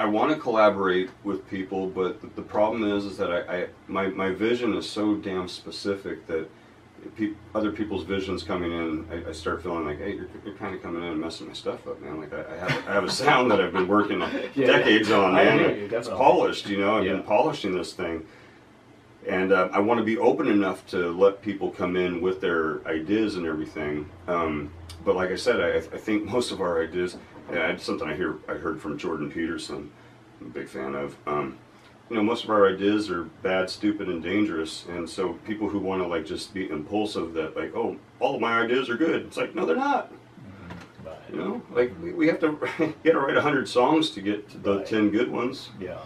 I want to collaborate with people, but the, the problem is, is that I, I my, my vision is so damn specific that pe- other people's visions coming in, I, I start feeling like, hey, you're, you're kind of coming in and messing my stuff up, man. Like I, I have I have a sound that I've been working Yeah, decades on, man. you, it's polished, you know. I've Yeah. been polishing this thing, and uh, I want to be open enough to let people come in with their ideas and everything. Um, but like I said, I, I think most of our ideas, yeah, it's something I hear I heard from Jordan Peterson, I'm a big fan of. Um, you know, most of our ideas are bad, stupid, and dangerous, and so people who want to like just be impulsive, that like, oh, all of my ideas are good. It's like, no, they're not. Right. You know, like we, we have to get got to write hundred songs to get to the Right. ten good ones. Yeah.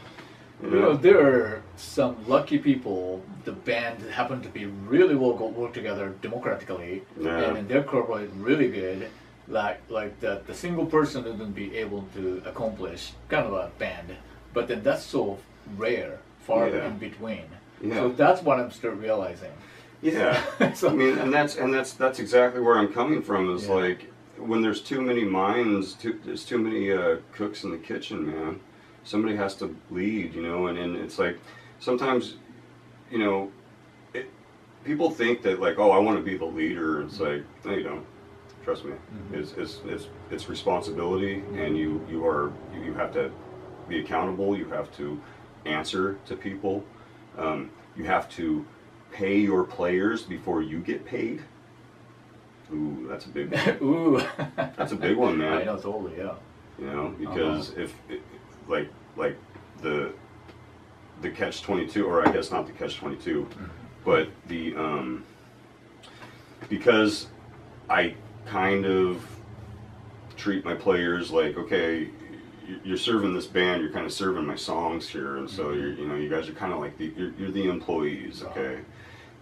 You You know, know, there are some lucky people. The band happen to be really well go work together democratically, Yeah. and their corporate really good. Like like the the single person wouldn't be able to accomplish kind of a band, but then that's so rare, far Yeah. in between. Yeah. So that's what I'm still realizing. yeah. so, I mean, and that's and that's that's exactly where I'm coming from. Is Yeah. like when there's too many minds, too, there's too many uh, cooks in the kitchen, man. Somebody has to lead, you know, and, and it's like sometimes, you know, it, people think that like, oh, I want to be the leader. It's like, no, you don't. Trust me, Mhm. it's, it's it's it's responsibility, and you you are you, you have to be accountable. You have to answer to people. Um, you have to pay your players before you get paid. Ooh, that's a big one. ooh, That's a big one, man. I know totally. Yeah. You know, because Uh-huh. if it, like like the the catch twenty two, or I guess not the catch twenty two, but the um because I kind of treat my players like okay. you- You're serving this band. You're kind of serving my songs here, and so you're, you know, you guys are kind of like the you're, you're the employees, okay?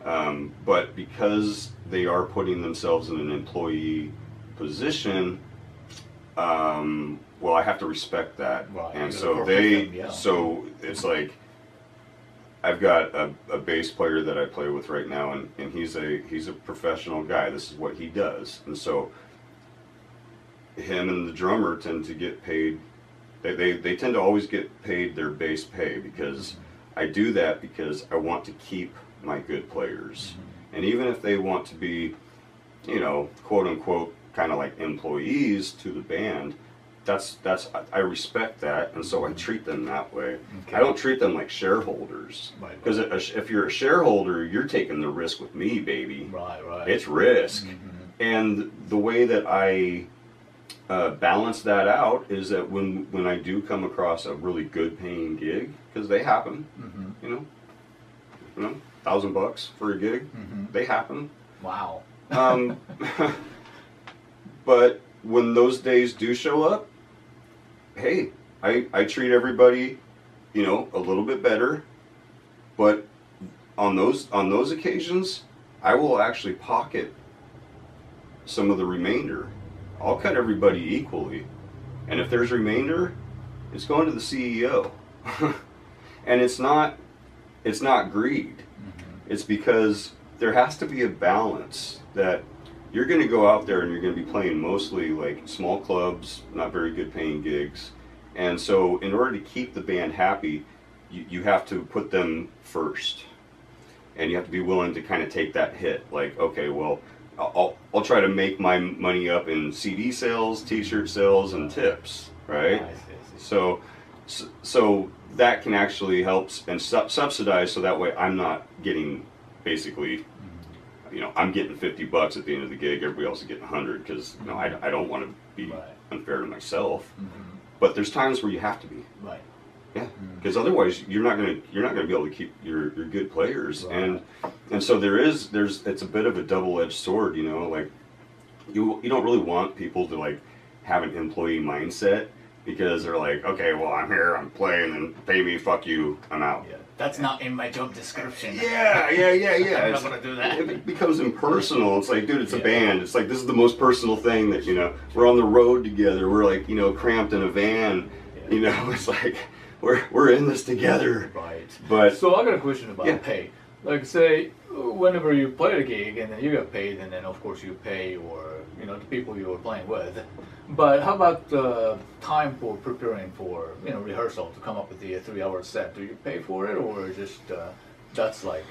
Um, but because they are putting themselves in an employee position, um, well, I have to respect that, and so they, them, yeah. so it's like I've got a, a bass player that I play with right now, and, and he's a he's a professional guy. This is what he does, and so him and the drummer tend to get paid. They, they, they tend to always get paid their base pay because I do that because I want to keep my good players. Mm-hmm. And even if they want to be, you know, quote unquote, kind of like employees to the band, that's that's I- respect that, and so I treat them that way. Okay. I don't treat them like shareholders Right. because if you're a shareholder, you're taking the risk with me, baby. Right. Right. It's risk. Mhm. And the way that I uh, balance that out is that when when I do come across a really good paying gig, because they happen, Mhm. you know, you know, thousand bucks for a gig, Mhm. they happen. Wow. Um, but when those days do show up, hey, I, I treat everybody, you know, a little bit better. But on those on those occasions, I will actually pocket some of the remainder. I'll cut everybody equally, and if there's remainder, it's going to the CEO. and it's not it's not greed. Mm-hmm. It's because there has to be a balance that you're going to go out there and you're going to be playing mostly like small clubs, not very good paying gigs. And so, in order to keep the band happy, you, you have to put them first. And you have to be willing to kind of take that hit. Like, okay, well, I'll, I'll try to make my money up in CD sales, t shirt sales, and tips, right? I see, I see. So, so- that can actually help and sub- subsidize, so that way I'm not getting basically, you know, I'm getting 50 bucks at the end of the gig. Everybody else is getting 100 because you know I, I don't want to be Right. unfair to myself. Mhm. But there's times where you have to be, Right. yeah, because otherwise you're not gonna you're not gonna be able to keep your, your good players. Right. And and so there is there's it's a bit of a double edged sword, you know, like you you don't really want people to like have an employee mindset because they're like, okay, well I'm here, I'm playing, and pay me, fuck you, I'm out. Yeah. That's not in my job description. Yeah, yeah, yeah, yeah. I'm not gonna do that. It becomes impersonal. It's like, dude, it's a Yeah. band. It's like this is the most personal thing that you know. We're on the road together. We're like, you know, cramped in a van. Yeah. You know, it's like we're we're in this together. Right. But So I got a question about Yeah. pay. Like say, whenever you play a gig and then you get paid, and then of course you pay your you know, the people you were playing with. But how about the time for preparing for, you know, rehearsal to come up with the three-hour set? Do you pay for it, or just uh, that's like,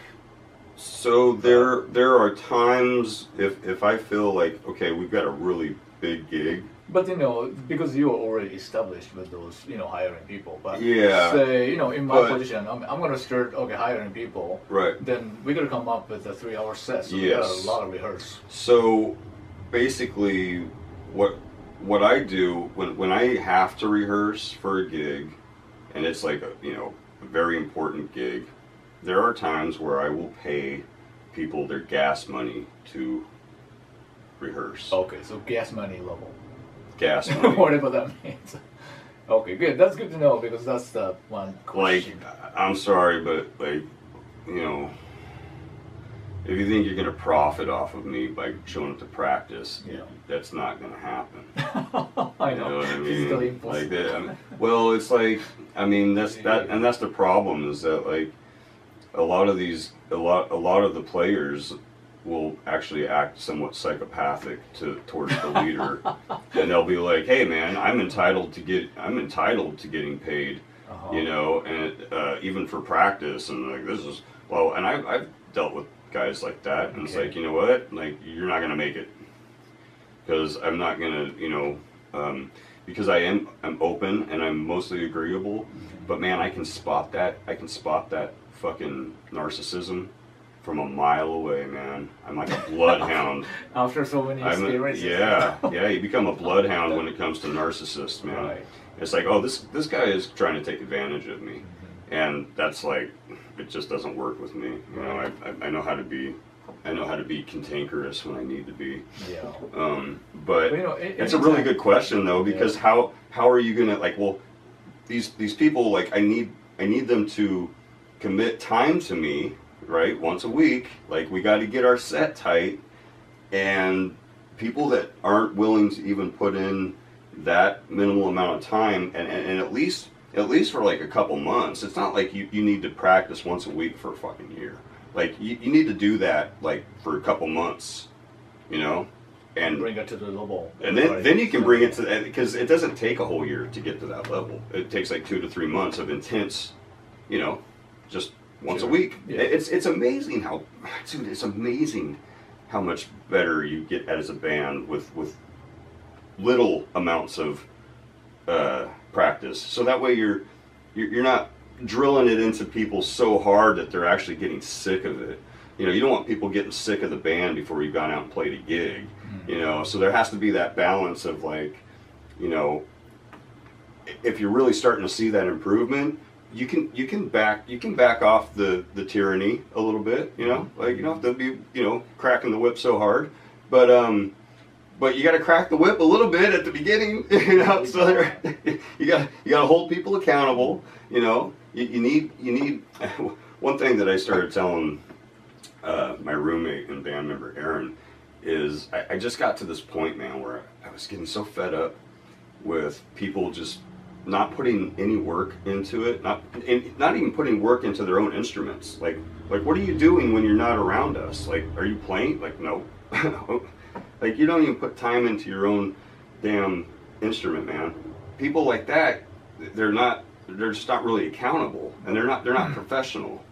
So there there are times if if I feel like okay we've got a really big gig but you know, because you're already established with those, you know, hiring people. But Yeah, say, you know, in my but- position, I'm, I'm gonna start okay hiring people. right Then we gotta come up with a three-hour set. So we Yes. got a lot of rehearse. So basically, what what I do when when I have to rehearse for a gig, and it's like a you know a very important gig, there are times where I will pay people their gas money to rehearse. Okay, so gas money level. Gas money. whatever that means. Okay, good. That's good to know because that's the one like. I'm sorry, but like you know. If you think you're gonna profit off of me by showing up to practice, Yeah. that's not gonna happen. I You know. know what I mean? Like that. I mean, well, it's like I mean that's that, and that's the problem is that like a lot of these, a lot, a lot of the players will actually act somewhat psychopathic to towards the leader, and they'll be like, "Hey, man, I'm entitled to get, I'm entitled to getting paid." Uh-huh. you know, and uh, even for practice, and like this is well, and I've, I've dealt with guys like that, and it's like you know what, like you're not gonna make it because I'm not gonna, you know, um, because I am I'm open and I'm mostly agreeable, but man, I can spot that, I can spot that fucking narcissism from a mile away, man. I'm like a bloodhound. After so many a, experiences. yeah, yeah. You become a bloodhound when it comes to narcissists, man. Right. It's like, oh, this this guy is trying to take advantage of me, Mm-hmm. and that's like, it just doesn't work with me. You know, I, I, I know how to be, I know how to be cantankerous when I need to be. Yeah. Um, but But, you know, it- it's a really good question though, because how how are you gonna like? Well, these these people like I need I need them to commit time to me, right? Once a week. Like we got to get our set tight, and people that aren't willing to even put in that minimal amount of time, and, and, and at least at least for like a couple months. It's not like you, you need to practice once a week for a fucking year. Like you, you need to do that like for a couple months, you know, and Bring it to the level. and then, Right. then you can bring it to because it doesn't take a whole year to get to that level. It takes like two to three months of intense, you know, just once Sure. a week. Yeah. It's it's amazing how, dude, it's amazing how much better you get as a band with with little amounts of uh, practice. So that way you're you're you're not drilling it into people so hard that they're actually getting sick of it. You know, you don't want people getting sick of the band before you've gone out and played a gig. You know, so there has to be that balance of like, you know, if you're really starting to see that improvement, you can you can back you can back off the the tyranny a little bit. You know, like you don't have to be you know cracking the whip so hard, but um, but you got to crack the whip a little bit at the beginning. You know, so there, you got you got to hold people accountable. You know, you, you need you need one thing that I started telling uh, my roommate and band member Aaron is I, I just got to this point, man, where I was getting so fed up with people just not putting any work into it, not and not even putting work into their own instruments. Like, like what are you doing when you're not around us? Like, are you playing? Like, no. Like you don't even put time into your own damn instrument, man. People like that, they're not. They're just not really accountable, and they're not. They're not hmm. professional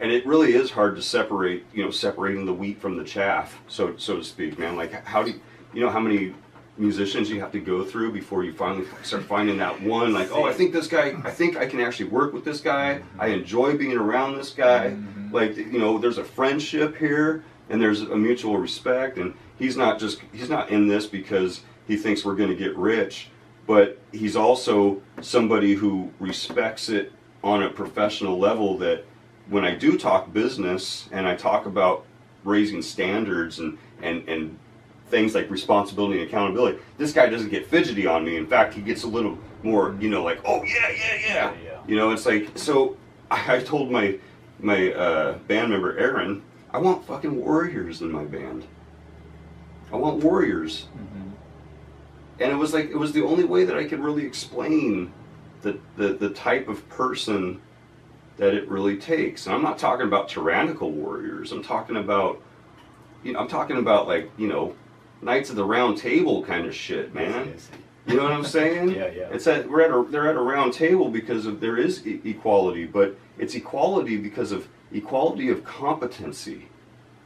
and it really is hard to separate you know separating the wheat from the chaff so so to speak man like how do you, you know how many musicians you have to go through before you finally start finding that one like oh i think this guy i think i can actually work with this guy i enjoy being around this guy mm-hmm. like you know there's a friendship here and there's a mutual respect and he's not just he's not in this because he thinks we're going to get rich but he's also somebody who respects it on a professional level that when I do talk business and I talk about raising standards and, and, and things like responsibility and accountability, this guy doesn't get fidgety on me. In fact, he gets a little more, you know, like, oh yeah, yeah, yeah. Yeah, yeah. You know, it's like so. I, I told my my uh, band member Aaron, I want fucking warriors in my band. I want warriors, Mhm. and it was like it was the only way that I could really explain the the, the type of person that it really takes. And I'm not talking about tyrannical warriors. I'm talking about, you know, I'm talking about like, you know, Knights of the Round Table kind of shit, man. Yes, yes. You know what I'm saying? Yeah, yeah. It's at we're at a they're at a round table because of there is e- equality, but it's equality because of equality of competency.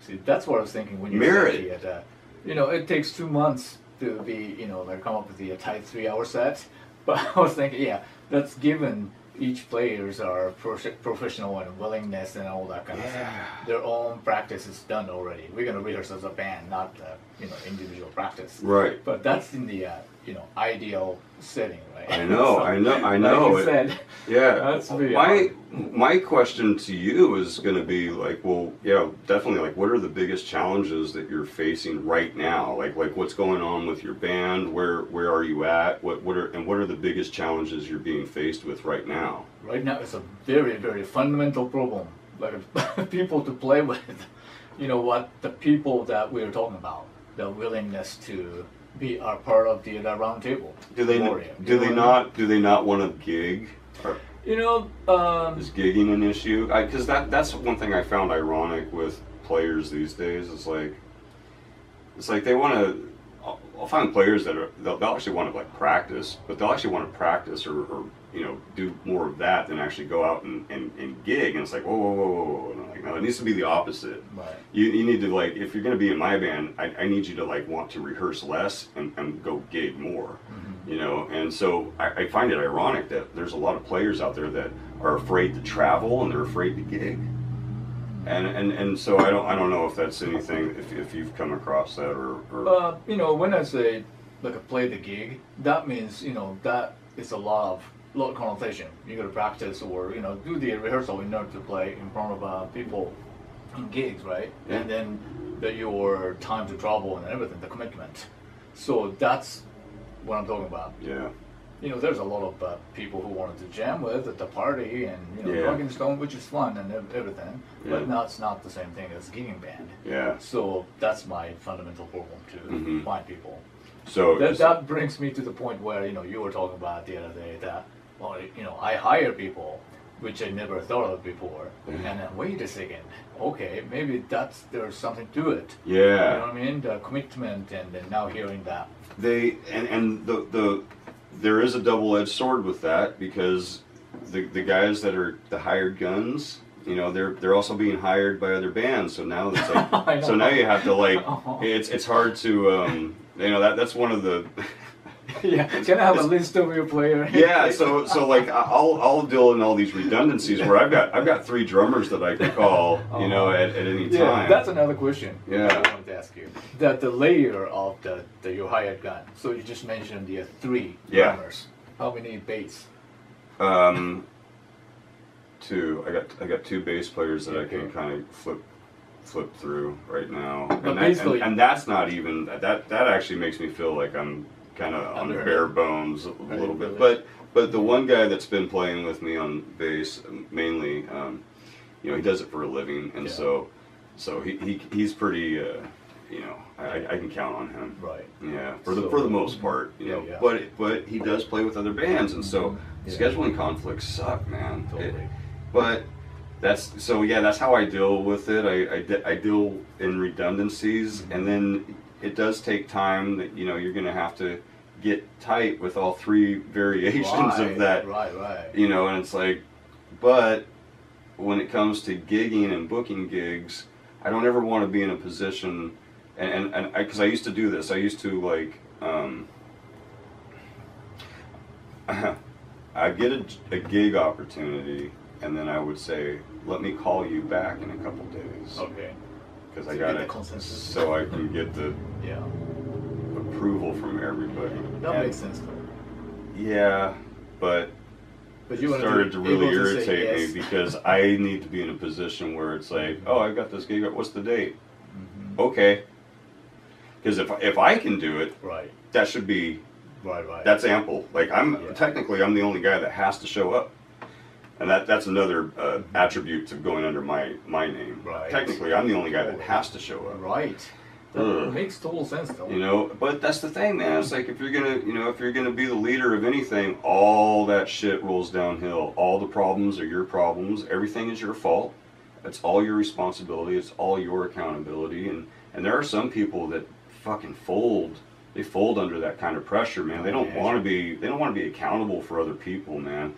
See, that's what I was thinking when you Merit. said it. Uh, you know, it takes two months to be, you know, like come up with the tight three-hour set. But I was thinking, yeah, that's given each players are professional and willingness and all that kind of stuff. Their own practice is done already. We're gonna rehearse as a band, not uh, you know individual practice. Right. But that's in the uh, you know ideal setting, right? I know, So, I know, I know. Like said, Yeah. That's beyond. my my question to you is going to be like, well, yeah, definitely. Like, what are the biggest challenges that you're facing right now? Like, like what's going on with your band? Where where are you at? What what are and what are the biggest challenges you're being faced with right now? right now it's a very very fundamental problem like people to play with you know what the people that we're talking about the willingness to be a part of the, the round table Do they warrior, do they know I mean? not do they not want to gig? Or you know um, is gigging an issue? Because that that's one thing I found ironic with players these days. Is like it's like they want to. I'll, I'll find players that are they'll, they'll actually want to like practice, but they'll actually want to practice or, or you know do more of that than actually go out and, and, and gig. And it's like whoa whoa whoa whoa. whoa. And I'm like no, it needs to be the opposite. right You, you need to like if you're going to be in my band, I, I need you to like want to rehearse less and, and go gig more. Mm-hmm. You know, and so I, I find it ironic that there's a lot of players out there that are afraid to travel and they're afraid to gig. And, and, and so I don't I don't know if that's anything if, if you've come across that or, or uh, you know when i say like a play the gig that means you know that is a lot of lot of connotation you got to practice or you know do the rehearsal in order to play in front of uh, people in gigs right Yeah. and then the, your time to travel and everything the commitment so that's what i'm talking about yeah you know there's a lot of uh, people who wanted to jam with at the party and you know Yeah. Drunken Stone which is fun and everything Yeah. but that's not the same thing as a gigging band yeah so that's my fundamental problem to Mhm. find people. so That, that brings me to the point where you know you were talking about the other day that well you know I hire people which I never thought of before, Mhm. and then wait a second, okay maybe that's there's something to it. yeah You know what I mean? The commitment and then now hearing that. they and and the the there is a double-edged sword with that because the the guys that are the hired guns you know they're they're also being hired by other bands so now it's like so now you have to like Uh-huh. it's it's hard to um you know that that's one of the yeah, can I have a list of your player? yeah so so like I'll I'll deal in all these redundancies where I've got I've got three drummers that I can call you know at, at any Yeah, time that's another question. Yeah. I wanted to ask you. That the layer of the, the your hired gun. So you just mentioned the three Yeah. drummers. How many bass? Um, two. I got I got two bass players that I can kind of flip flip through right now, and, that, and, and that's not even that that actually makes me feel like I'm kind of on bare bones a little bit. But but the one guy that's been playing with me on bass mainly, um, you know, he does it for a living, and Yeah. so so he, he he's pretty. Uh, you know, I, I can count on him. Right. Yeah, for the So- for the most part, you Yeah, know. yeah. But but he does play with other bands, and so Yeah. scheduling conflicts suck, man. It- Totally. but that's so yeah, that's how I deal with it. I I, de- I deal in redundancies, Mm-hmm. and then it does take time. That you know you're gonna have to get tight with all three variations right, of that. Right, right. You know, and it's like, but when it comes to gigging and booking gigs, I don't ever want to be in a position, and and and because I, used to do this, I used to like, um, I get a, a gig opportunity, and then I would say, let me call you back in a couple days Okay. Because I got get it, consensus. so I can get the Yeah. approval from everybody. That And- makes sense though. Yeah, but But you want started to really able to irritate yes. me because I need to be in a position where it's like, oh, I got this gig. What's the date? Mhm. Okay. Because if if I can do it, Right. that should be Right. Right. that's ample. Like I'm Yeah. technically I'm the only guy that has to show up, and that that's another uh, attribute to going under my my name. Right. Technically, I'm the only guy that has to show up. right. That Ugh. makes total sense though. You know, but that's the thing, man. It's like if you're gonna, you know, if you're gonna be the leader of anything, all that shit rolls downhill. All the problems are your problems. Everything is your fault. It's all your responsibility. It's all your accountability. And and there are some people that fucking fold. They fold under that kind of pressure, man. They don't want to be. They don't want to be accountable for other people, man.